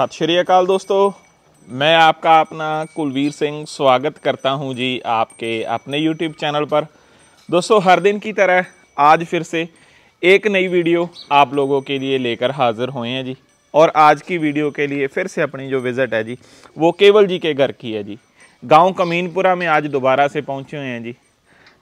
सत श्री अकाल दोस्तों। मैं आपका अपना कुलवीर सिंह स्वागत करता हूँ जी आपके अपने यूट्यूब चैनल पर। दोस्तों, हर दिन की तरह आज फिर से एक नई वीडियो आप लोगों के लिए लेकर हाजिर हुए हैं जी। और आज की वीडियो के लिए फिर से अपनी जो विज़िट है जी, वो केवल जी के घर की है जी। गाँव कमीनपुरा में आज दोबारा से पहुँचे हुए हैं जी।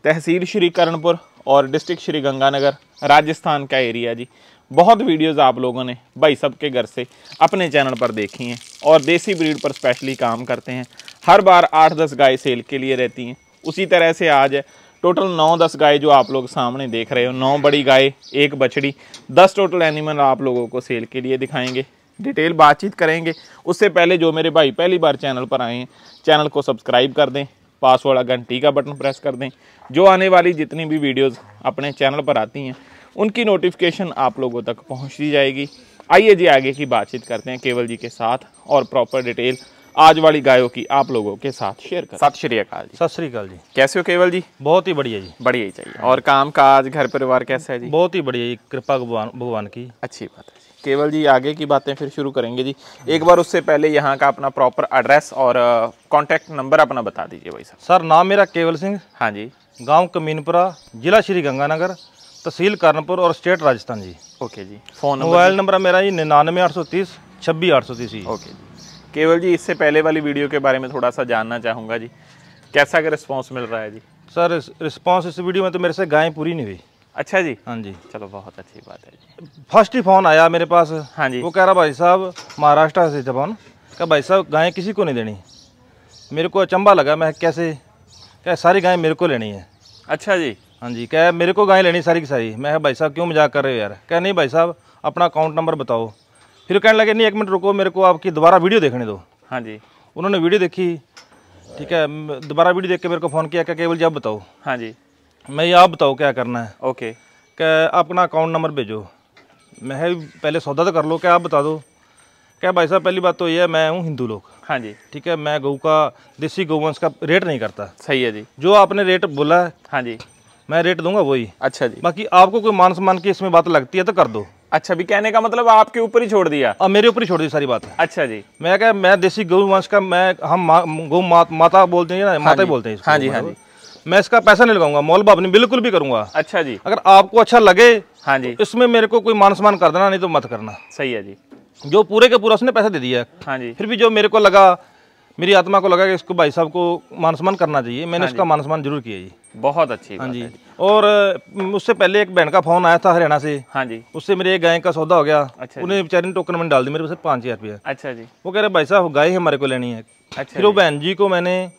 तहसील श्री करणपुर और डिस्ट्रिक्ट श्री गंगानगर, राजस्थान का एरिया जी। बहुत वीडियोस आप लोगों ने भाई सब के घर से अपने चैनल पर देखी हैं और देसी ब्रीड पर स्पेशली काम करते हैं। हर बार आठ दस गाय सेल के लिए रहती हैं। उसी तरह से आज है टोटल नौ दस गाय जो आप लोग सामने देख रहे हो, नौ बड़ी गाय, एक बछड़ी, दस टोटल एनिमल आप लोगों को सेल के लिए दिखाएँगे। डिटेल बातचीत करेंगे। उससे पहले जो मेरे भाई पहली बार चैनल पर आए हैं चैनल को सब्सक्राइब कर दें पास वाला घंटी का बटन प्रेस कर दें। जो आने वाली जितनी भी वीडियोस अपने चैनल पर आती हैं उनकी नोटिफिकेशन आप लोगों तक पहुँचती जाएगी। आइए जी आगे की बातचीत करते हैं केवल जी के साथ और प्रॉपर डिटेल आज वाली गायों की आप लोगों के साथ शेयर कर। सत श्री अकाल जी। सत श्री अकाल जी। कैसे हो केवल जी? बहुत ही बढ़िया जी। बढ़िया ही चाहिए। और काम काज घर परिवार कैसा है जी? बहुत ही बढ़िया जी कृपा भगवान भगवान की। अच्छी बात है जी। केवल जी आगे की बातें फिर शुरू करेंगे जी। एक बार उससे पहले यहाँ का अपना प्रॉपर एड्रेस और कॉन्टैक्ट नंबर अपना बता दीजिए भाई साहब। सर नाम मेरा केवल सिंह। हाँ जी। गाँव कमीनपुरा जिला श्री गंगानगर। तहसील कर्नपुर और स्टेट राजस्थान जी। ओके जी। फ़ोन मोबाइल नंबर मेरा जी निन्यानवे आठ सौ तीस छब्बीस आठ सौ तीस जी ओके जी। केवल जी इससे पहले वाली वीडियो के बारे में थोड़ा सा जानना चाहूँगा जी। कैसा का रिस्पॉन्स मिल रहा है जी? सर रिस्पॉन्स इस वीडियो में तो मेरे से गायें पूरी नहीं हुई। अच्छा जी? हाँ जी। चलो बहुत अच्छी बात है जी। फ़र्स्ट ही फ़ोन आया मेरे पास। हाँ जी। वो कह रहा भाई साहब महाराष्ट्र से जबान कहा भाई साहब गायें किसी को नहीं देनी। मेरे को अचंबा लगा मैं कैसे क्या सारी गायें मेरे को लेनी है। अच्छा जी। हाँ जी क्या मेरे को गाय लेनी सारी की सारी। मैं भाई साहब क्यों मज़ाक कर रहे हो यार? क्या नहीं भाई साहब अपना अकाउंट नंबर बताओ। फिर कहने लगे नहीं एक मिनट रुको मेरे को आपकी दोबारा वीडियो देखने दो। हाँ जी। उन्होंने वीडियो देखी ठीक है दोबारा वीडियो देख के मेरे को फ़ोन किया क्या केवल जी आप बताओ। हाँ जी। मैं ये आप बताओ क्या करना है? ओके। क्या अपना अकाउंट नंबर भेजो। मैं पहले सौदा तो कर लो क्या आप बता दो। क्या भाई साहब पहली बात तो ये है मैं हूँ हिंदू लोग। हाँ जी। ठीक है मैं गऊ का देसी गौवंश का रेट नहीं करता। सही है जी। जो आपने रेट बोला है हाँ जी। मैं रेट दूँगा वही। अच्छा जी। बाकी आपको कोई मान सम्मान की इसमें बात लगती है तो कर दो। अच्छा भी कहने का मतलब आपके ऊपर ही छोड़ दिया? अब मेरे ऊपर ही छोड़ दी सारी बात। अच्छा जी। मैं क्या मैं देसी गौ वंश का मैं हम मा, गौ मा, माता बोलते हैं ना हाँ माता ही बोलते हैं हाँ जी, हाँ जी। मैं इसका पैसा नहीं लगाऊँगा मोल भाव नहीं बिल्कुल भी करूँगा। अच्छा जी। अगर आपको अच्छा लगे हाँ जी। इसमें मेरे को कोई मान सम्मान कर देना नहीं तो मत करना। सही है जी। जो पूरे के पूरा उसने पैसा दे दिया। हाँ जी। फिर भी जो मेरे को लगा मेरी आत्मा को लगा कि इसको भाई साहब को मान सम्मान करना चाहिए मैंने उसका मान सम्मान ज़रूर किया जी। बहुत अच्छी हाँ जी। और उससे पहले एक बहन का फ़ोन आया था हरियाणा से। हाँ जी। उससे मेरे एक गाय का सौदा हो गया। अच्छा उन्हें बेचारी ने टोकन में डाल दी मेरे पास पाँच हज़ार रुपया। अच्छा जी। वो कह रहे भाई साहब गाय हमारे को लेनी है। अच्छा फिर वो बहन जी को मैंने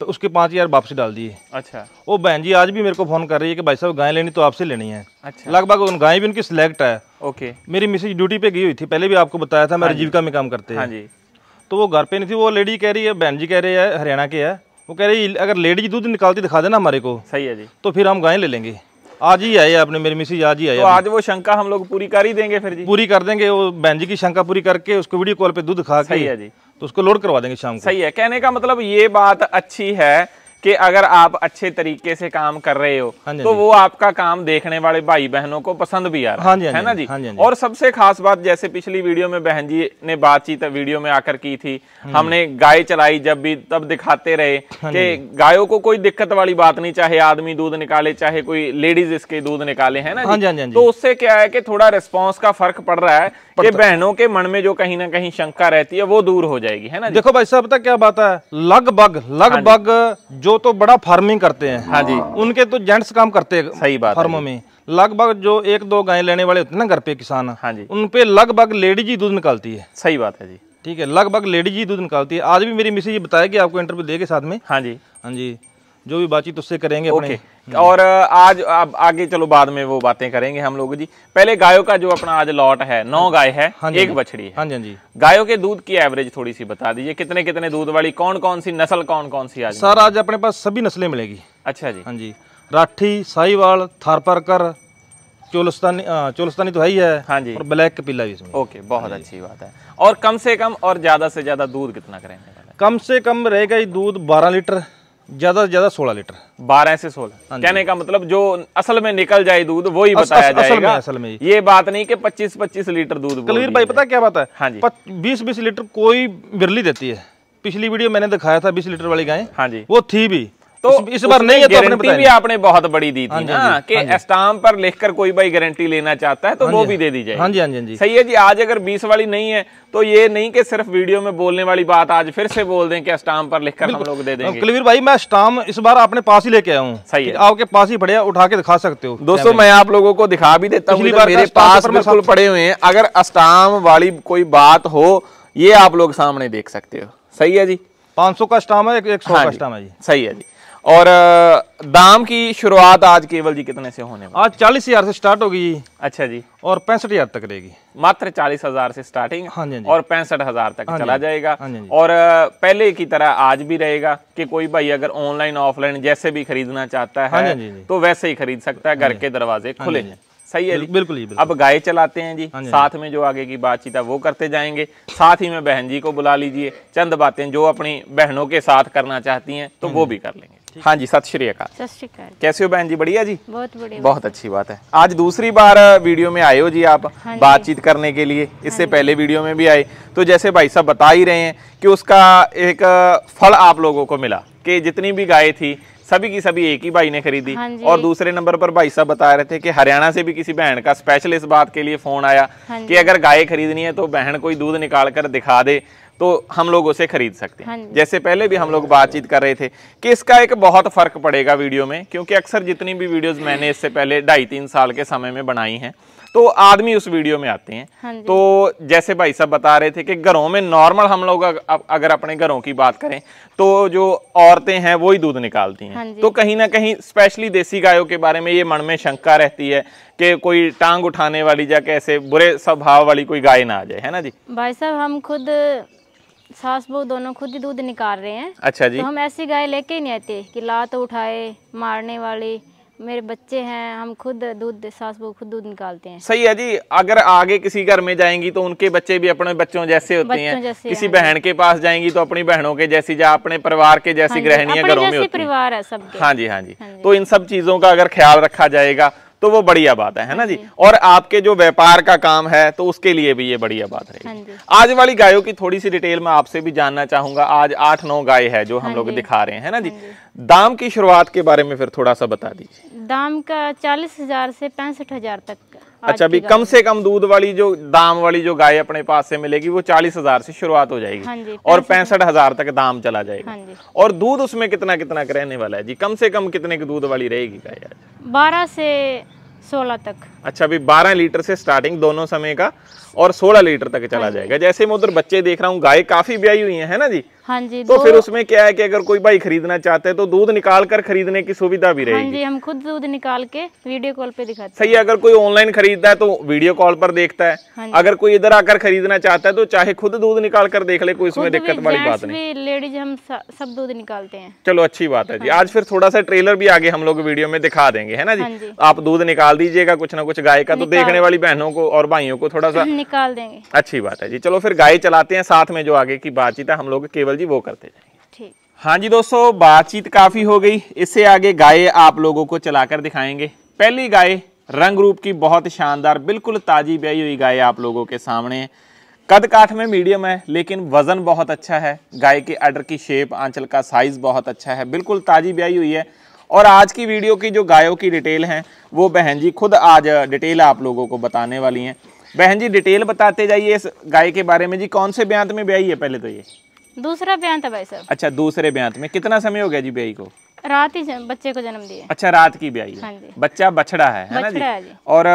तो उसके पाँच हज़ार वापसी डाल दिए। अच्छा। वो बहन जी आज भी मेरे को फ़ोन कर रही है कि भाई साहब गाय लेनी तो आपसे लेनी है। अच्छा। लगभग उन गाय भी उनकी सिलेक्ट है। ओके। मेरी मिसेज ड्यूटी पे गई हुई थी पहले भी आपको बताया था मेरे जीविका में काम करते हाँ। हैं जी। तो वो घर पे नहीं थी वो लेडी कह रही है बहन जी कह रही है हरियाणा के है। वो कह रही है अगर लेडीज़ दूध निकालती दिखा देना हमारे को। सही है जी। तो फिर हम गाय ले लेंगे। आज ही आए आपने मेरी मिसेज आज ही आए तो आज वो शंका हम लोग पूरी कर ही देंगे फिर जी। पूरी कर देंगे वो बहन जी की शंका पूरी करके उसको वीडियो कॉल पे दूध खा सही है जी। तो उसको लोड करवा देंगे शाम को। सही है। कहने का मतलब ये बात अच्छी है कि अगर आप अच्छे तरीके से काम कर रहे हो हाँ तो वो आपका काम देखने वाले भाई बहनों को पसंद भी आ रहा हाँ। है हाँ ना जी, हाँ जी, हाँ और सबसे खास बात जैसे पिछली वीडियो में बहन जी ने बातचीत वीडियो में आकर की थी हम्म। हमने गाय चलाई जब भी तब दिखाते रहे हाँ कि गायों को कोई दिक्कत वाली बात नहीं चाहे आदमी दूध निकाले चाहे कोई लेडीज़ इसके दूध निकाले है ना हाँ हाँ हाँ जी। तो उससे क्या है कि थोड़ा रिस्पॉन्स का फ़र्क पड़ रहा है कि बहनों के मन में जो कहीं ना कहीं शंका रहती है वो दूर हो जाएगी है ना देखो भाई साहब पता क्या बात है? लगभग लगभग जो तो बड़ा फ़ार्मिंग करते हैं। हाँ जी। उनके तो जेंट्स काम करते हैं सही बात फार्मों में। लगभग जो एक दो गाय लेने वाले होते हैं ना घर पे किसान हाँ जी। उनपे लगभग लेडीज़ ही दूध निकालती है। सही बात है जी। ठीक है लगभग लेडीज़ ही दूध निकालती है। आज भी मेरी मिसी जी बताया कि आपको इंटरव्यू देगी साथ में? हाँ जी। हाँ जी। जो भी बातचीत उससे करेंगे अपने। ओके। और आज अब आगे चलो बाद में वो बातें करेंगे हम लोग जी। पहले गायों का जो अपना आज लॉट है नौ गाय है हाँ एक हाँ बछड़ी है। हाँ जी हाँ जी। गायों के दूध की एवरेज थोड़ी सी बता दीजिए कितने कितने दूध वाली कौन कौन सी नस्ल कौन कौन सी आज? सर आज अपने पास सभी नस्लें मिलेगी। अच्छा जी। हाँ जी। राठी साहिवाल थारपारकर चोलस्तानी चोलस्तानी तो है ही है। हाँ जी। और ब्लैक कपिला भी इसमें। ओके बहुत अच्छी बात है। और कम से कम और ज़्यादा से ज़्यादा दूध कितना करेंगे? कम से कम रहेगा ही दूध 12 लीटर। ज़्यादा से ज़्यादा सोलह लीटर। बारह से सोलह। कहने का मतलब जो असल में निकल जाए दूध वो ही अस- बताया अस- असल में- जाएगा। असल में ही। ये बात नहीं कि पच्चीस पच्चीस लीटर दूध कलवीर भाई पता क्या बात है? हाँ जी। बीस बीस लीटर कोई बिरली देती है। पिछली वीडियो मैंने दिखाया था बीस लीटर वाली गाय। हाँ जी। वो थी भी। तो इस, बार नहीं है तो गारंटी भी आपने बहुत बड़ी दी थी। हाँ ना हाँ कि स्टाम्प पर लिखकर कोई भाई गारंटी लेना चाहता है तो वो भी दे दी जाएगी हाँ जी हाँ जी हाँ सही है जी आज अगर 20 वाली नहीं है तो ये नहीं कि सिर्फ़ वीडियो में बोलने वाली बात आज फिर से बोल दें कि स्टाम्प पर लिखकर हम लोग दे देंगे। कलवीर भाई मैं स्टाम इस बार अपने पास ही लेके आया हूँ। सही है। आपके पास ही पड़े उठा के दिखा सकते हो। दोस्तों मैं आप लोगों को दिखा भी देता हूँ मेरे पास बिल्कुल पड़े हुए हैं। अगर अस्टाम वाली कोई बात हो ये आप लोग सामने देख सकते हो। सही है जी? पाँच सौ का स्टाम है एक, एक सौ हाँ का स्टाम है जी। सही है जी। और दाम की शुरुआत आज केवल जी कितने से होने वाली आज चालीस हज़ार से स्टार्ट होगी जी। अच्छा जी। और पैंसठ हज़ार तक रहेगी। मात्र चालीस हज़ार से स्टार्टिंग हाँ जी, हाँ और पैंसठ हज़ार तक हाँ चला जाएगा। हाँ जी, हाँ और पहले की तरह आज भी रहेगा कि कोई भाई अगर ऑनलाइन ऑफलाइन जैसे भी खरीदना चाहता हाँ है हाँ जी, हाँ जी। तो वैसे ही खरीद सकता है घर के दरवाजे खुले। हैं सही है जी। बिल्कुल जी अब गाय चलाते हैं जी। हाँ साथ में जो आगे की बातचीत है वो करते जाएँगे। साथ ही में बहन जी को बुला लीजिए। चंद बातें जो अपनी बहनों के साथ करना चाहती हैं तो वो भी कर लेंगे। हाँ जी सत श्री अकाल। कैसे हो बहन जी? बढ़िया जी? बहुत बढ़िया। बहुत अच्छी बात है। आज दूसरी बार वीडियो में आए हो जी आप हाँ बातचीत करने के लिए? इससे हाँ पहले वीडियो में भी आए। तो जैसे भाई साहब बता ही रहे हैं कि उसका एक फल आप लोगों को मिला कि जितनी भी गाय थी सभी की सभी एक ही भाई ने खरीदी। हाँ और दूसरे नंबर पर भाई साहब बता रहे थे कि हरियाणा से भी किसी बहन का स्पेशल इस बात के लिए फ़ोन आया हाँ कि अगर गाय खरीदनी है तो बहन कोई दूध निकाल कर दिखा दे। तो हम लोग उसे खरीद सकते हाँ। हैं। जैसे पहले भी हम लोग बातचीत कर रहे थे कि इसका एक बहुत फ़र्क पड़ेगा वीडियो में क्योंकि अक्सर जितनी भी वीडियोस मैंने इससे पहले ढाई तीन साल के समय में बनाई हैं तो आदमी उस वीडियो में आते हैं। हाँ तो जैसे भाई साहब बता रहे थे कि घरों में नॉर्मल हम लोग अग- अग- अगर अपने घरों की बात करें तो जो औरतें हैं वो दूध निकालती हाँ। हैं। तो कहीं ना कहीं स्पेशली देसी गायों के बारे में ये मन में शंका रहती है कि कोई टांग उठाने वाली या कैसे बुरे स्वभाव वाली कोई गाय ना आ जाए है ना जी? भाई साहब हम खुद सास बहू दोनों खुद ही दूध निकाल रहे हैं। अच्छा जी। तो हम ऐसी गाय लेके ही नहीं आते कि लात उठाए मारने वाली। मेरे बच्चे हैं हम खुद दूध सास बहू खुद दूध निकालते हैं। सही है जी। अगर आगे किसी घर में जाएँगी तो उनके बच्चे भी अपने बच्चों जैसे होते बच्चों हैं। जैसे, किसी बहन के पास जाएँगी तो अपनी बहनों के जैसी या अपने परिवार के जैसी हाँ गृहणियाँ घरों में होती परिवार है सबके। हाँ हाँ जी। हाँ जी। तो इन सब चीज़ों का अगर ख्याल रखा जाएगा तो वो बढ़िया बात है है ना जी? और आपके जो व्यापार का काम है तो उसके लिए भी ये बढ़िया बात है। रहेगी आज वाली गायों की थोड़ी सी डिटेल में आपसे भी जानना चाहूँगा। आज आठ नौ गाय है जो हम हाँ लोग दिखा रहे हैं है ना जी। दाम की शुरुआत के बारे में फिर थोड़ा सा बता दीजिए। दाम का चालीस हज़ार से पैंसठ हज़ार तक। अच्छा भी कम से कम दूध वाली जो दाम वाली जो गाय अपने पास से मिलेगी वो चालीस हज़ार से शुरुआत हो हाँ जाएगी जी, और पैंसठ हज़ार। तक दाम चला जाएगा। हाँ जी। और दूध उसमें कितना कितना का रहने वाला है? जी कम से कम कितने की दूध वाली रहेगी गाय बारह से सोलह तक। अच्छा अभी 12 लीटर से स्टार्टिंग दोनों समय का और 16 लीटर तक चला जाएगा। जैसे मैं उधर बच्चे देख रहा हूँ गाय काफ़ी ब्याई हुई है है ना जी? हाँ जी तो फिर उसमें क्या है कि अगर कोई भाई खरीदना चाहते हैं तो दूध निकाल कर खरीदने की सुविधा भी रहेगी। हाँ जी हम खुद दूध निकाल के वीडियो कॉल पे दिखाते सही है। अगर कोई ऑनलाइन खरीदता है तो वीडियो कॉल पर देखता है। हाँ अगर कोई इधर आकर खरीदना चाहता है तो चाहे खुद दूध निकाल कर देख ले कोई इसमें दिक्कत वाली बात नहीं। लेडीज़ हम सब दूध निकालते हैं। चलो अच्छी बात है जी। आज फिर थोड़ा सा ट्रेलर भी आगे हम लोग वीडियो में दिखा देंगे है ना हाँ जी जी। आप दूध निकाल दीजिएगा कुछ ना कुछ गाय का तो देखने वाली बहनों को और भाइयों को थोड़ा सा निकाल देंगे। अच्छी बात है जी। चलो फिर गाय चलाते हैं साथ में जो आगे की बातचीत है हम लोग केवल जी वो करते जाएँगे। ठीक। हाँ जी दोस्तों बातचीत काफ़ी हो गई। इससे आगे गाय आप लोगों को चलाकर दिखाएँगे। पहली गाय रंग रूप की बहुत शानदार बिल्कुल ताजी ब्याई हुई गाय आप लोगों के सामने। है कद काठ में मीडियम है लेकिन वज़न बहुत अच्छा है। गाय के अडर की शेप आंचल का साइज़ बहुत अच्छा है। बिल्कुल ताजी ब्याई हुई है। और आज की वीडियो की जो गायों की डिटेल है वो बहन जी खुद आज डिटेल आप लोगों को बताने वाली हैं। बहन जी डिटेल बताते जाइए इस गाय के बारे में जी। कौन से ब्यांत में ब्याई है पहले तो ये? दूसरा ब्यांत है भाई साहब। अच्छा दूसरे ब्यांत में। कितना समय हो गया जी ब्याई को? रात ही बच्चे को जन्म दिए। अच्छा रात की ब्याई हाँ। है जी। बच्चा बछड़ा है है ना जी? जी। और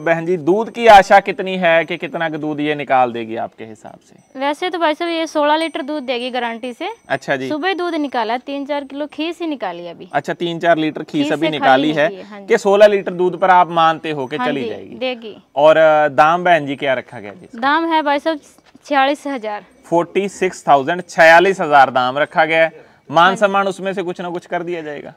बहन जी दूध की आशा कितनी है कि कितना का दूध ये निकाल देगी आपके हिसाब से? वैसे तो भाई साहब ये सोलह लीटर दूध देगी गारंटी से। अच्छा जी। सुबह दूध निकाला तीन चार किलो खीस ही निकाली अभी। अच्छा तीन चार लीटर खीस अभी निकाली है नहीं है। कि सोलह लीटर दूध पर आप मानते हो कि हाँ चली जाएगी? देगी। और दाम बहन जी क्या रखा गया जी दाम है भाई साहब छियालीस हज़ार। फोर्टी सिक्स थाउज़ेंड छियालीस हज़ार दाम रखा गया है। मान सम्मान उसमें से कुछ ना कुछ कर दिया जाएगा।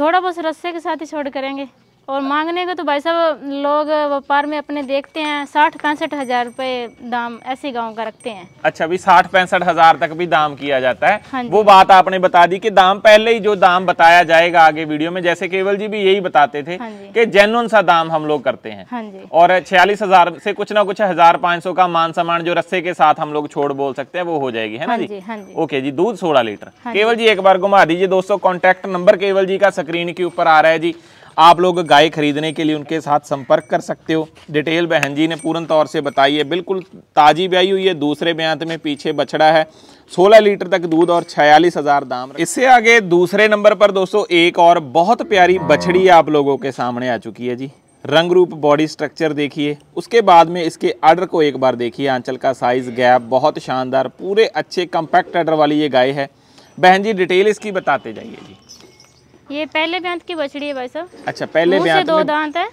थोड़ा बहुत रस्से के साथ ही छोड़ करेंगे। और मांगने को तो भाई साहब लोग व्यापार में अपने देखते हैं साठ पैंसठ हज़ार रूपए दाम ऐसे गाँव का रखते हैं। अच्छा अभी साठ पैंसठ हज़ार तक भी दाम किया जाता है। हाँ वो बात आपने बता दी कि दाम पहले ही जो दाम बताया जाएगा आगे वीडियो में जैसे केवल जी भी यही बताते थे हाँ कि जेन्युन सा दाम हम लोग करते हैं। हाँ जी। और छियालीस हज़ार से कुछ ना कुछ हज़ार पाँच सौ का मान सम्मान जो रस्से के साथ हम लोग छोड़ बोल सकते हैं वो हो जाएगी है ना हाँ जी? हाँ जी। ओके जी दूध सोलह लीटर। हाँ केवल जी। एक बार घुमा दीजिए दोस्तों कॉन्टेक्ट नंबर केवल जी का स्क्रीन के ऊपर आ रहा है जी। आप लोग गाय खरीदने के लिए उनके साथ संपर्क कर सकते हो। डिटेल बहन जी ने पूर्ण तौर से बताई है। बिल्कुल ताजी ब्याई हुई है। दूसरे ब्यांत में पीछे बछड़ा है। 16 लीटर तक दूध और छियालीस हज़ार दाम इससे आगे दूसरे नंबर पर दोस्तों एक और बहुत प्यारी बछड़ी आप लोगों के सामने आ चुकी है जी। रंग रूप बॉडी स्ट्रक्चर देखिए। उसके बाद में इसके आर्डर को एक बार देखिए। आंचल का साइज़ गैप बहुत शानदार, पूरे अच्छे कंपैक्ट आर्डर वाली ये गाय है। बहन जी डिटेल इसकी बताते जाइए जी। ये पहले ब्यांत की बछड़ी है भाई साहब। अच्छा पहले से दो दांत है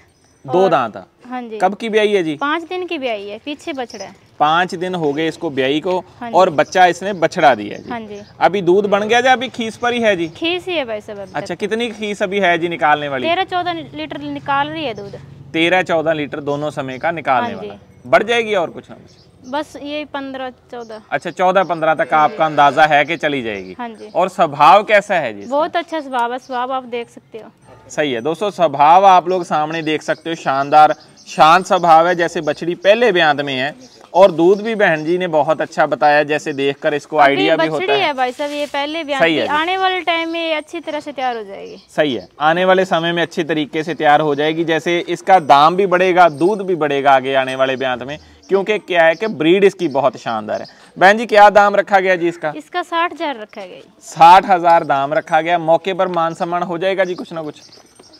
दो दांत हाँ। जी। कब की ब्याई है जी? पाँच दिन की ब्याई है पीछे बछड़ा है। पाँच दिन हो गए इसको ब्याई को हाँ और बच्चा इसने बछड़ा दिया है जी। हाँ जी। अभी दूध बन गया जी अभी खीस पर ही है जी? खीस ही है भाई साहब अच्छा कितनी खीस अभी है जी निकालने वाली? तेरह चौदह लीटर निकाल रही है दूध। तेरह चौदह लीटर दोनों समय का निकालने हाँ वाला। बढ़ जाएगी और कुछ ना कुछ? बस ये पंद्रह चौदह। अच्छा चौदह पंद्रह तक आपका अंदाज़ा है कि चली जाएगी? हाँ जी। और स्वभाव कैसा है जी बहुत अच्छा स्वभाव है स्वभाव आप देख सकते हो। सही है। दोस्तों स्वभाव आप लोग सामने देख सकते हो शानदार शांत स्वभाव है जैसे बछड़ी पहले ब्यांत में है। और दूध भी बहन जी ने बहुत अच्छा बताया जैसे देखकर इसको आइडिया भी होता है। है भाई साहब ये पहले भी सही है आने वाले टाइम में ये अच्छी तरह से तैयार हो जाएगी। सही है। आने वाले समय में अच्छी तरीके से तैयार हो जाएगी जैसे इसका दाम भी बढ़ेगा दूध भी बढ़ेगा आगे आने वाले ब्यांत में। क्योंकि क्या है कि ब्रीड इसकी बहुत शानदार है। बहन जी क्या दाम रखा गया जी इसका? इसका साठ हज़ार रखा गया साठ हज़ार दाम रखा गया। मौके पर मान सम्मान हो जाएगा जी कुछ ना कुछ?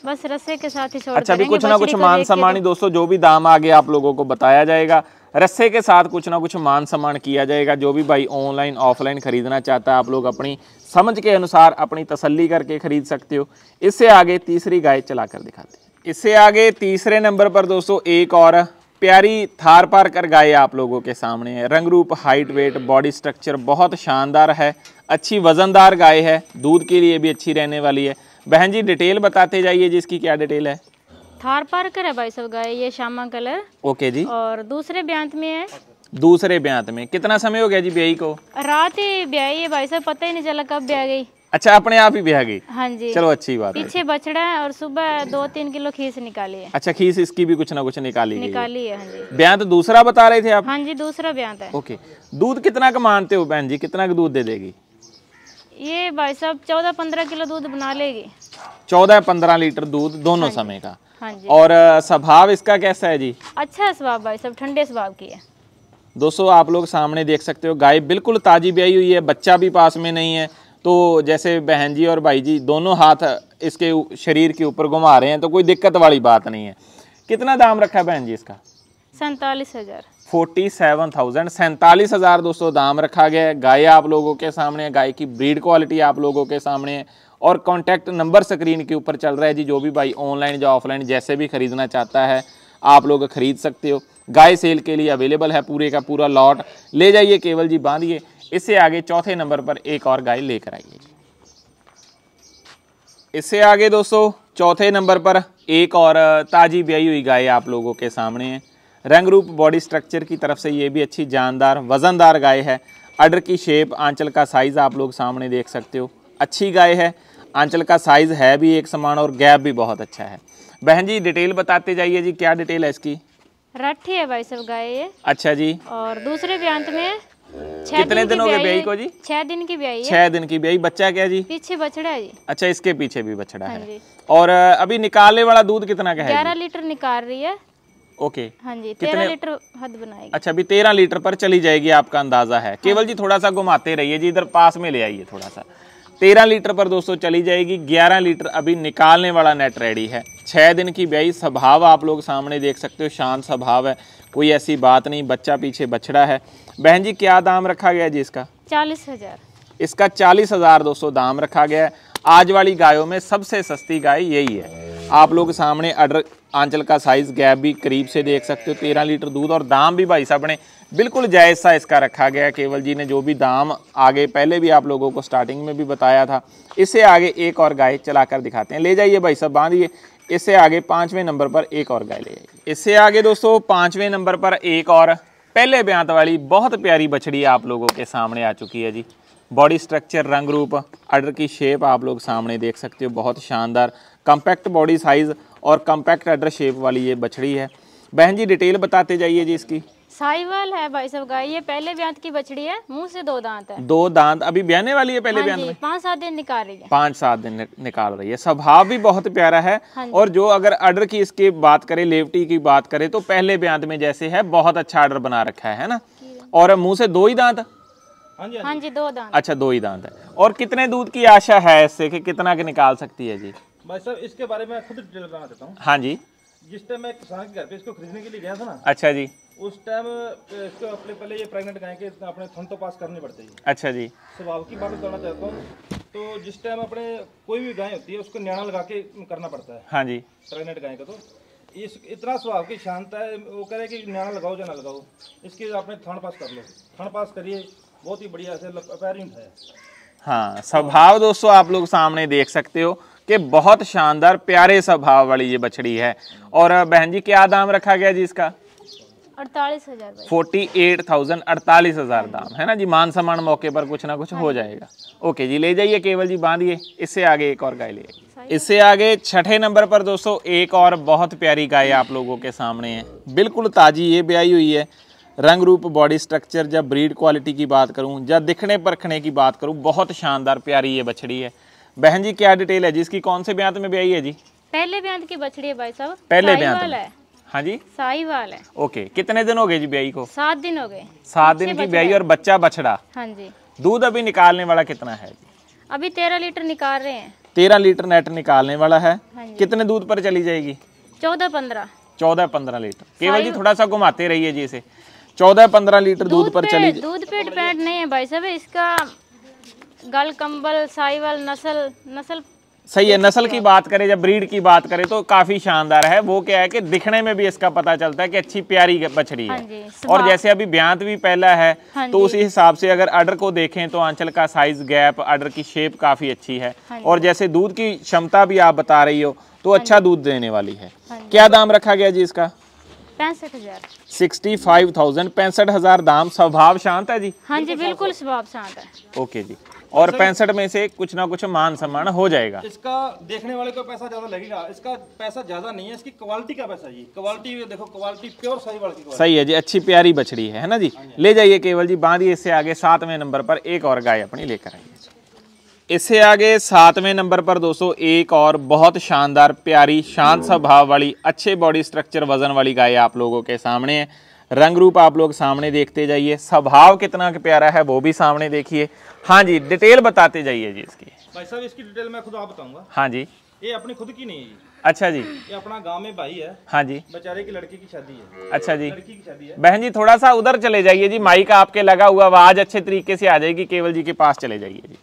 बस रस्से के साथ ही अच्छा करेंगे, कुछ ना कुछ मान सम्मान ही दोस्तों जो भी दाम आगे आप लोगों को बताया जाएगा। रस्से के साथ कुछ ना कुछ मान सम्मान किया जाएगा। जो भी भाई ऑनलाइन ऑफलाइन खरीदना चाहता है आप लोग अपनी समझ के अनुसार अपनी तसल्ली करके खरीद सकते हो। इससे आगे तीसरी गाय चलाकर दिखाते हैं। इससे आगे तीसरे नंबर पर दोस्तों एक और प्यारी थार पार कर गाय आप लोगों के सामने है। रंग रूप हाइट वेट बॉडी स्ट्रक्चर बहुत शानदार है। अच्छी वजनदार गाय है। दूध के लिए भी अच्छी रहने वाली है। बहन जी डिटेल बताते जाइए जिसकी क्या डिटेल है। थार पार्कर है भाई सब गाय ये श्यामा कलर। ओके जी। और दूसरे ब्यांत में है। दूसरे ब्यांत में। कितना समय हो गया जी ब्याई को? रात ही ब्याई है भाई साहब पता ही नहीं चला कब ब्याह गई। अच्छा अपने आप ही ब्याह गई। हाँ जी। चलो अच्छी बात पीछे बछड़ा है और सुबह दो तीन किलो खीस निकाली है। अच्छा खीस इसकी भी कुछ ना कुछ निकाली गई है। निकाली है हाँ जी। ब्यांत दूसरा बता रहे थे आप? हाँ जी दूसरा ब्यांत है ओके। दूध कितना का मानते हो बहन जी? कितना का दूध दे देगी? ये भाई साहब चौदह पंद्रह किलो दूध बना लेगी। चौदह पंद्रह लीटर दूध दोनों समय का। हाँ जी। और स्वभाव इसका कैसा है जी? अच्छा स्वभाव भाई साहब ठंडे स्वभाव की है। दोस्तों आप लोग सामने देख सकते हो गाय बिल्कुल ताजी ब्याई हुई है बच्चा भी पास में नहीं है तो जैसे बहन जी और भाई जी दोनों हाथ इसके शरीर के ऊपर घुमा रहे हैं तो कोई दिक्कत वाली बात नहीं है। कितना दाम रखा है बहन जी इसका? सैंतालीस हज़ार। Forty seven thousand. सैंतालीस हज़ार दोस्तों दाम रखा गया है। गाय आप लोगों के सामने है गाय की ब्रीड क्वालिटी आप लोगों के सामने है। और कॉन्टैक्ट नंबर स्क्रीन के ऊपर चल रहा है जी जो भी भाई ऑनलाइन या ऑफलाइन जैसे भी खरीदना चाहता है आप लोग खरीद सकते हो। गाय सेल के लिए अवेलेबल है पूरे का पूरा लॉट ले जाइए केवल जी बांधिए। इससे आगे चौथे नंबर पर एक और गाय लेकर आइए इससे आगे दोस्तों चौथे नंबर पर एक और ताजी ब्याई हुई गाय आप लोगों के सामने है। रंग रूप बॉडी स्ट्रक्चर की तरफ़ से ये भी अच्छी जानदार वजनदार गाय है। अडर की शेप आंचल का साइज़ आप लोग सामने देख सकते हो। अच्छी गाय है। आंचल का साइज़ है भी एक समान और गैप भी बहुत अच्छा है। बहन जी डिटेल बताते जाइए जी क्या डिटेल है इसकी? रठी है भाई सब गाय ये। अच्छा जी। और दूसरे ब्यांत में कितने दिन हो गए ब्याई को जी? छह दिन की ब्याई छह दिन की ब्याई बच्चा क्या जी? पीछे बछड़ा है जी। अच्छा इसके पीछे भी बछड़ा हाँ। है और अभी निकालने वाला दूध कितना का है ग्यारह लीटर निकाल रही है। ओके। हाँ जी तेरह लीटर हद बनाएगी। अच्छा अभी तेरह लीटर पर चली जाएगी आपका अंदाज़ा है। केवल जी थोड़ा सा घुमाते रहिए जी इधर पास में ले आइए थोड़ा सा। तेरह लीटर पर दोस्तों चली जाएगी ग्यारह लीटर अभी निकालने वाला नेट रेडी है। छः दिन की ब्याई स्वभाव आप लोग सामने देख सकते हो शांत स्वभाव है कोई ऐसी बात नहीं बच्चा पीछे बछड़ा है। बहन जी क्या दाम रखा गया जी इसका? चालीस हज़ार। इसका चालीस हज़ार दोस्तों दाम रखा गया है। आज वाली गायों में सबसे सस्ती गाय यही है। आप लोग सामने अडर आंचल का साइज़ गैप भी करीब से देख सकते हो तेरह लीटर दूध और दाम भी भाई साहब ने बिल्कुल जायज़ सा इसका रखा गया केवल जी ने जो भी दाम आगे पहले भी आप लोगों को स्टार्टिंग में भी बताया था इससे आगे एक और गाय चलाकर दिखाते हैं। ले जाइए भाई साहब, बांधिए। इससे आगे पाँचवें नंबर पर एक और गाय ले जाइए इससे आगे दोस्तों पाँचवें नंबर पर एक और पहले ब्यांत वाली बहुत प्यारी बछड़ी आप लोगों के सामने आ चुकी है जी। बॉडी स्ट्रक्चर रंग रूप अडर की शेप आप लोग सामने देख सकते हो। बहुत शानदार कम्पैक्ट बॉडी साइज़ और कम्पैक्ट अडर शेप वाली ये बछड़ी है। बहन जी डिटेल बताते जाइए जी इसकी। साहिवाल है भाई साहब गाय ये पहले ब्यांत की बछड़ी है मुँह से दो दांत है। दो दांत। अभी ब्याने वाली है पहले हाँ ब्यान में? पाँच सात दिन निकाल रही है। पाँच सात दिन निकाल रही है। स्वभाव भी बहुत प्यारा है हाँ और जो अगर अडर की इसकी बात करें लेवटी की बात करें तो पहले ब्यांत में जैसे है बहुत अच्छा अडर बना रखा है है ना? और मुँह से दो ही दांत? हाँ जी हाँ जी। दो दांत। अच्छा दो ही दांत है। और कितने दूध की आशा है इससे कि कितना के निकाल सकती है जी? भाई साहब इसके बारे में खुद डिटेल बताना चाहता हूँ। हाँ जी। जिस टाइम मैं किसान के घर पे इसको खरीदने के लिए गया था ना अच्छा जी। उस टाइम इसको अपने पहले ये प्रेग्नेंट गाय के अपने थन तो पास करने पड़ते हैं। अच्छा जी। स्वभाव की बात बताना चाहता हूँ तो जिस टाइम अपने कोई भी गाय होती है उसको न्याणा लगा के करना पड़ता है। हाँ जी। प्रेग्नेंट गाय का तो। इस इतना स्वभाव की शांत है वो कह रहे कि न्याणा लगाओ या ना लगाओ इसके आपने थन पास कर लो। थन पास करिए बहुत ही बढ़िया से पैर ही। उठाया हाँ स्वभाव दोस्तों आप लोग सामने देख सकते हो। कि बहुत शानदार प्यारे स्वभाव वाली ये बछड़ी है। और बहन जी क्या दाम रखा गया जी इसका? अड़तालीस हज़ार फोर्टी एट थाउज़ेंड अड़तालीस हज़ार दाम। है ना जी? मान सम्मान मौके पर कुछ ना कुछ हो जाएगा। ओके जी ले जाइए केवल जी बांधिए। इससे आगे एक और गाय ले इससे आगे छठे नंबर पर दोस्तों एक और बहुत प्यारी गाय आप लोगों के सामने है। बिल्कुल ताजी ये ब्याई हुई है। रंग रूप बॉडी स्ट्रक्चर जब ब्रीड क्वालिटी की बात करूँ जब दिखने परखने की बात करूँ बहुत शानदार प्यारी ये बछड़ी है। बहन जी क्या डिटेल है जी? इसकी कौन से ब्यांत में ब्याई है जी? पहले ब्यांत की बछड़ी है भाई साहब। पहले ब्यांत है। हाँ जी। साहिवाल है। ओके कितने दिन हो गए जी ब्याई को? सात दिन हो गए। सात दिन की ब्याई और बच्चा बछड़ा। हाँ जी। दूध अभी निकालने वाला कितना है जी? अभी तेरह लीटर निकाल रहे हैं। तेरह लीटर नेट निकालने वाला है। हाँ कितने दूध पर चली जाएगी? चौदह पंद्रह। चौदह पंद्रह लीटर। केवल जी थोड़ा सा घुमाते रहिए जी इसे। चौदह पंद्रह लीटर दूध पर चली दूध पे डिपेंड नहीं है भाई साहब। इसका गल कंबल साहिवाल नस्ल नस्ल सही है नस्ल की बात करें जब ब्रीड की बात करें तो काफ़ी शानदार है। वो क्या है कि दिखने में भी इसका पता चलता है कि अच्छी प्यारी बछड़ी हाँ। है और जैसे अभी ब्यांत भी पहला है हाँ तो उसी हिसाब से अगर अडर को देखें तो आंचल का साइज़ गैप अडर की शेप काफ़ी अच्छी है। हाँ और जैसे दूध की क्षमता भी आप बता रही हो तो अच्छा दूध देने वाली है। हाँ क्या दाम रखा गया जी इसका? पैंसठ हज़ार। सिक्सटी फाइव थाउज़ेंड पैंसठ हज़ार दाम। स्वभाव शांत है जी? हाँ जी बिल्कुल स्वभाव शांत है। ओके जी। और पैंसठ में से कुछ ना कुछ मान सम्मान हो जाएगा। इसका देखने वाले को पैसा ज़्यादा लगेगा। इसका पैसा ज़्यादा नहीं है इसकी क्वालिटी का पैसा जी क्वालिटी देखो क्वालिटी प्योर सही वाली की सही है जी अच्छी प्यारी बछड़ी है है ना जी? ले जाइए केवल जी बांधिए इससे आगे सातवें नंबर पर एक और गाय अपनी लेकर आइए इससे आगे सातवें नंबर पर दोस्तों एक और बहुत शानदार प्यारी शांत स्वभाव वाली अच्छे बॉडी स्ट्रक्चर वज़न वाली गाय आप लोगों के सामने है। रंग रूप आप लोग सामने देखते जाइए। स्वभाव कितना प्यारा है वो भी सामने देखिए। हाँ जी डिटेल बताते जाइए जी इसकी। भाई साहब इसकी डिटेल मैं खुद आप बताऊँगा। हाँ जी। ये अपनी खुद की नहीं है अच्छा जी। ये अपना गाँव में भाई है। हाँ जी। बेचारे की लड़की की शादी है। अच्छा जी। लड़की की शादी है। बहन जी थोड़ा सा उधर चले जाइए जी। माइक आपके लगा हुआ आवाज़ अच्छे तरीके से आ जाएगी। केवल जी के पास चले जाइए जी।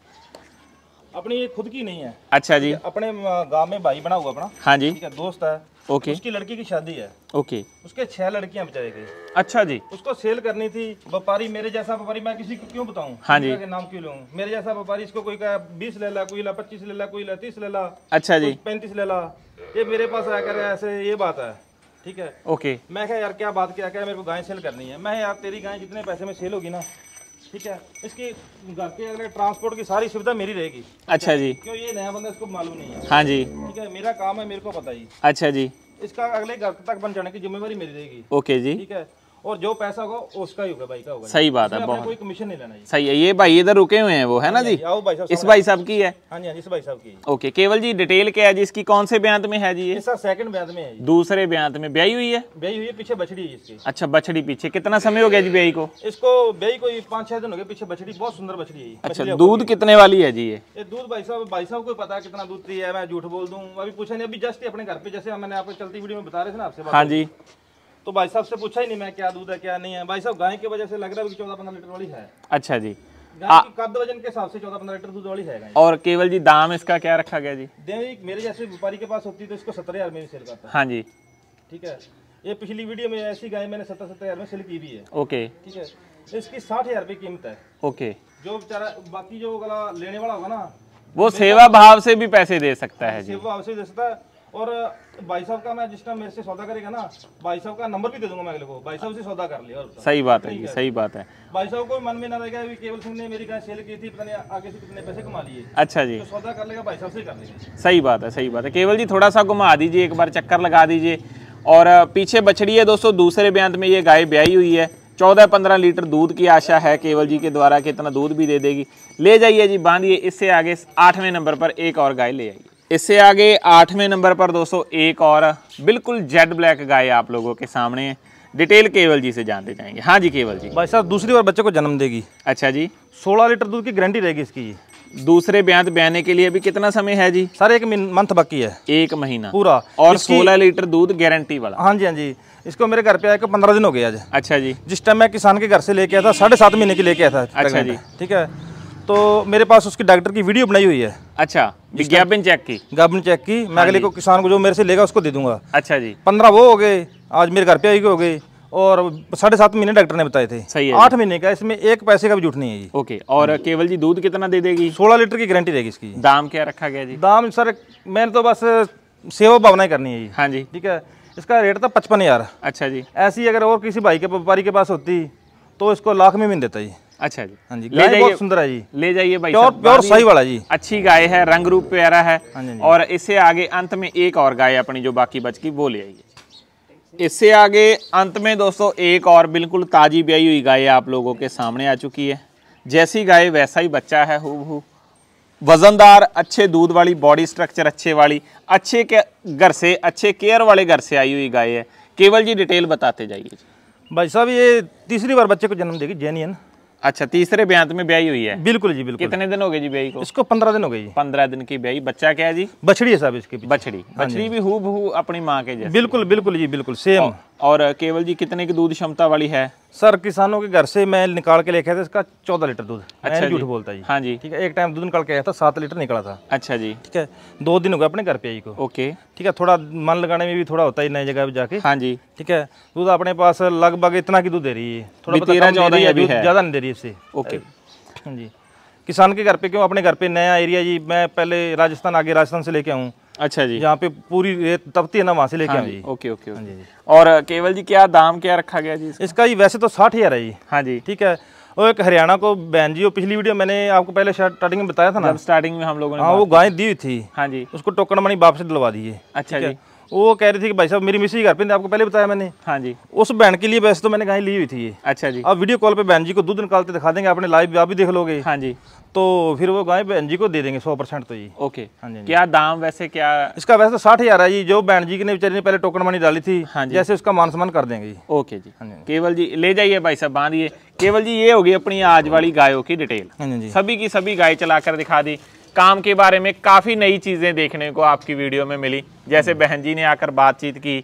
अपनी ये खुद की नहीं है। अच्छा जी। अपने गाँव में भाई बना हुआ अपना। हाँ जी। दोस्त है। ओके उसकी लड़की की शादी है। ओके उसके छह लड़कियाँ बेचारे की अच्छा जी। उसको सेल करनी थी व्यापारी मेरे जैसा व्यापारी मैं किसी को क्यों बताऊँ? हाँ जी। नाम क्यों लूँ? मेरे जैसा व्यापारी इसको कोई कहा बीस ले ला कोई ला पच्चीस ले ला कोई ला तीस ले ला अच्छा जी। पैंतीस ले ला। ये मेरे पास आया कर ऐसे ये बात है ठीक है? ओके मैं कहा यार क्या बात क्या क्या मेरे को गाय सेल करनी है? मैं यार तेरी गाय जितने पैसे में सेल होगी ना ठीक है? इसकी घर के अगले ट्रांसपोर्ट की सारी सुविधा मेरी रहेगी। अच्छा जी। क्यों ये नया बंदा इसको मालूम नहीं है? हाँ जी। ठीक है मेरा काम है मेरे को पता ही। अच्छा जी। इसका अगले घर तक बन जाने की जिम्मेवारी मेरी रहेगी। ओके जी। ठीक है? और जो पैसा होगा उसका ही होगा भाई का होगा? सही बात है बहुत। कोई कमीशन नहीं लेना सही है ये भाई इधर रुके हुए हैं वो है ना जी आओ भाई साहब इस भाई साहब की है। हाँ जी हाँ जी इस भाई साहब की। ओके केवल जी डिटेल क्या है जी इसकी कौन से ब्यांत में है जी ये? सेकंड ब्याज में है जी। दूसरे ब्यांत में ब्याई हुई है? ब्याई हुई है पीछे बछड़ी है इसकी। अच्छा बछड़ी पीछे कितना समय हो गया जी ब्याई को? इसको ब्याई कोई पाँच छह दिन हो गए पीछे बछड़ी बहुत सुंदर बछड़ी है। अच्छा दूध कितने वाली है जी ये? ये दूध भाई साहब भाई साहब को पता है कितना दूध दी है मैं झूठ बोल दूँ अभी पूछा नहीं अभी जस्ट अपने घर पे जैसे मैंने आपको चलती वीडियो में बता रहे थे ना आपसे बात हाँ जी। तो भाई साहब से पूछा ही नहीं मैं क्या दूध है क्या नहीं है। भाई साहब गाय की वजह से लग रहा है चौदह पंद्रह लीटर वाली है। अच्छा जी। कद वज़न के हिसाब से चौदह पंद्रह लीटर दूध वाली है और केवल जी दाम इसका क्या रखा गया जी? देवी मेरे जैसे व्यापारी के पास होती तो इसको सत्रह हज़ार में सेल करता हाँ। जी। ठीक है? ये पिछली वीडियो में ऐसी गाय मैंने सत्तर सत्तर हज़ार में सेल की भी है। ओके। ठीक है? इसकी साठ हज़ार रुपये कीमत है। ओके। जो बेचारा बाकी जो गला लेने वाला होगा ना वो सेवा भाव से भी पैसे दे सकता है जी। सेवा से दे सकता है। और भाई साहब का मैं जिस टाइम मेरे से सौदा करेगा ना भाई साहब का नंबर भी दे दूँगा मैं अगले को। भाई साहब से सौदा कर लिया और सही बात है जी सही बात है। भाई साहब को मन में ना रहेगा केवल सिंह ने मेरी गाय सेल की थी पता नहीं आगे से कितने पैसे कमा लिए। अच्छा जी। तो सौदा कर लेगा भाई साहब से कर लेगा। सही बात है सही बात है। केवल जी थोड़ा सा घुमा दीजिए एक बार चक्कर लगा दीजिए। और पीछे बछड़ी है दोस्तों दूसरे बयान में ये गाय ब्याई हुई है। चौदह पंद्रह लीटर दूध की आशा है केवल जी के द्वारा कि इतना दूध भी दे देगी। ले जाइए जी बांधिए इससे आगे आठवें नंबर पर एक और गाय ले आइए। इससे आगे आठवें नंबर पर दोस्तों एक और बिल्कुल जेड ब्लैक गाय आप लोगों के सामने डिटेल केवल जी से जानते जाएँगे। हाँ जी केवल जी। भाई साहब दूसरी बार बच्चे को जन्म देगी। अच्छा जी। सोलह लीटर दूध की गारंटी रहेगी इसकी जी। दूसरे ब्यांत ब्याने के लिए अभी कितना समय है जी? सर एक मंथ बाकी है। एक महीना। पूरा। और सोलह लीटर दूध गारंटी वाला। हाँ जी हाँ जी। इसको मेरे घर पे को पंद्रह दिन हो गया आज। अच्छा जी। जिस टाइम मैं किसान के घर से लेके आया था साढ़े सात महीने की लेके आया था। अच्छा जी। ठीक है। तो मेरे पास उसकी डॉक्टर की वीडियो बनाई हुई है। अच्छा विज्ञापन चेक की? गाबन चेक की। मैं अगले को किसान को जो मेरे से लेगा उसको दे दूँगा। अच्छा जी। पंद्रह वो हो गए आज मेरे घर पे आई हो गए और साढ़े सात महीने डॉक्टर ने बताए थे। सही है आठ महीने का इसमें एक पैसे का भी झूठ नहीं है जी। ओके और केवल जी दूध कितना दे देगी? सोलह लीटर की गारंटी रहेगी इसकी। दाम क्या रखा गया जी? दाम सर मैंने तो बस सेवा भावना ही करनी है जी। हाँ जी। ठीक है? इसका रेट था पचपन हज़ार। अच्छा जी। ऐसी अगर और किसी भाई के व्यापारी के पास होती तो इसको लाख में भी नहीं देता जी। अच्छा जी। हाँ जी। ले जाइए बहुत सुंदर है जी। ले जाइए भाई प्योर प्योर सही वाला जी। अच्छी गाय है रंग रूप प्यारा है। हाँ हाँ और इससे आगे अंत में एक और गाय अपनी जो बाकी बच की वो ले आइए। इससे आगे अंत में दोस्तों एक और बिल्कुल ताजी ब्याई हुई गाय आप लोगों के सामने आ चुकी है। जैसी गाय वैसा ही बच्चा है हु वजनदार अच्छे दूध वाली बॉडी स्ट्रक्चर अच्छे वाली अच्छे के घर से अच्छे केयर वाले घर से आई हुई गाय है। केवल जी डिटेल बताते जाइए भाई साहब ये तीसरी बार बच्चे को जन्म देगी जेनियन। अच्छा तीसरे ब्यांत में ब्याई हुई है? बिल्कुल जी बिल्कुल। कितने दिन हो गए जी ब्याई को? इसको पंद्रह दिन हो गए जी। पंद्रह दिन की ब्याई बच्चा क्या है जी? बछड़ी है साहब इसकी बछड़ी। बछड़ी भी हु अपनी माँ के जैसे बिल्कुल बिल्कुल जी बिल्कुल सेम और केवल जी कितने की दूध क्षमता वाली है? सर किसानों के घर से मैं निकाल के लेके आया था इसका चौदह लीटर दूध। अच्छा झूठ बोलता जी। हाँ जी। ठीक है एक टाइम दूध निकाल के आया था सात लीटर निकला था। अच्छा जी। ठीक है दो दिन हो गए अपने घर पे आई को। ओके। ठीक है थोड़ा मन लगाने में भी थोड़ा होता है नई जगह पे जाके। हाँ जी। ठीक है दूध अपने पास लगभग इतना की दूध दे रही है। थोड़ा तेरह चौदह। ज़्यादा नहीं दे रही है इससे। ओके। हाँ जी। किसान के घर पे क्यों? अपने घर पे नया एरिया जी मैं पहले राजस्थान आगे राजस्थान से लेके आऊँ। अच्छा जी। यहाँ पे पूरी रेत तपती है ना वहाँ से लेके हाँ जी ओके ओके हाँ ओके जी। और केवल जी क्या दाम क्या रखा गया जी इसका? इसका जी वैसे तो साठ हज़ार है जी। हाँ जी। ठीक है। और एक हरियाणा को बहन जी वो पिछली वीडियो मैंने आपको पहले स्टार्टिंग में बताया था ना? स्टार्टिंग में हम लोगों ने हाँ वो गाय दी हुई थी। हाँ जी। उसको टोकन मनी वापस दिलवा दीजिए अच्छा जी है। वो कह रही थी कि भाई साहब मेरी मिसी घर पे आपको पहले बताया मैंने। हाँ जी। उस बहन के लिए वैसे तो मैंने गाय ली हुई थी ये। अच्छा जी। अब वीडियो कॉल पे बहन जी को दूध निकालते दिखा देंगे आपने लाइव आप भी देख लोगे। हाँ जी। तो फिर वो गाय बहन जी को दे देंगे सौ परसेंट तो जी। ओके। हाँ जी, हाँ क्या दाम वैसे क्या इसका वैसे तो साठ हज़ार है जी जो बहन जी ने बेचारी ने पहले टोकन मनी डाली थी हाँ जी। जैसे उसका मान सम्मान कर देंगे जी। ओके जी। हाँ जी, हाँ केवल जी ले जाइए भाई साहब बांधिए। केवल जी ये होगी अपनी आज वाली गायों की डिटेल हाँ जी, जी। सभी की सभी गाय चलाकर दिखा दी। काम के बारे में काफ़ी नई चीज़ें देखने को आपकी वीडियो में मिली। जैसे बहन जी ने आकर बातचीत की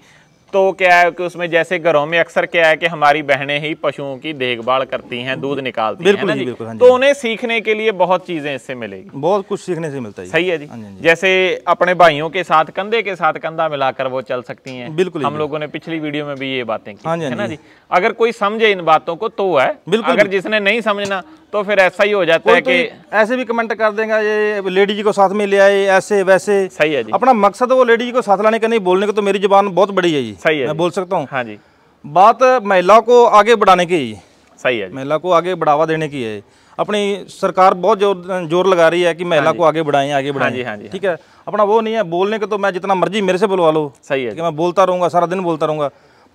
तो क्या है कि उसमें जैसे घरों में अक्सर क्या है कि हमारी बहनें ही पशुओं की देखभाल करती हैं दूध निकालती हैं बिल्कुल ना जी, जी बिल्कुल, हाँ जी। तो उन्हें सीखने के लिए बहुत चीज़ें इससे मिलेगी। बहुत कुछ सीखने से मिलता है सही है जी। हाँ जी, हाँ जैसे अपने भाइयों के साथ कंधे के साथ कंधा मिलाकर वो चल सकती हैं। बिल्कुल हम लोगों ने पिछली वीडियो में भी ये बातें की हाँ है हाँ ना जी। जी? अगर कोई समझे इन बातों को तो है। बिल्कुल। अगर जिसने नहीं समझना तो फिर ऐसा ही हो जाता है तो कि ऐसे भी कमेंट कर देगा ये लेडी जी को साथ में ले आए ऐसे वैसे। सही है जी। अपना मकसद वो लेडी जी को साथ लाने का नहीं बोलने का तो मेरी ज़ुबान बहुत बड़ी है जी। सही है मैं बोल सकता हूँ। हाँ जी। बात महिला को आगे बढ़ाने की। है सही है महिला को आगे बढ़ावा देने की है। अपनी सरकार बहुत ज़ोर ज़ोर लगा रही है कि महिला हाँ को आगे बढ़ाएँ आगे बढ़ाएँ। हाँ जी हाँ जी ठीक है? अपना वो नहीं है बोलने के तो मैं जितना मर्ज़ी मेरे से बुलवा लो। सही है कि मैं बोलता रहूँगा सारा दिन बोलता रहूँगा।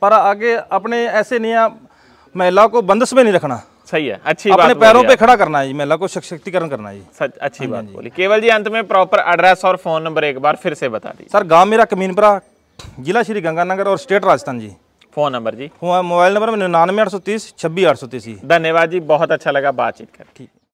पर आगे अपने ऐसे नहीं है महिला को बंदिश में नहीं रखना। सही है अच्छी बात अपने पैरों। पे खड़ा करना है जी, महिला को सशक्तिकरण करना है जी। सच अच्छी बात बोली। केवल जी अंत में प्रॉपर एड्रेस और फ़ोन नंबर एक बार फिर से बता दी सर गाँव मेरा कमीनपुरा जिला श्री गंगानगर और स्टेट राजस्थान जी। फ़ोन नंबर जी। मोबाइल नंबर निन्यानवे आठ सौ तीस छब्बीस आठ सौ तीस धन्यवाद जी बहुत अच्छा लगा बातचीत कर ठीक।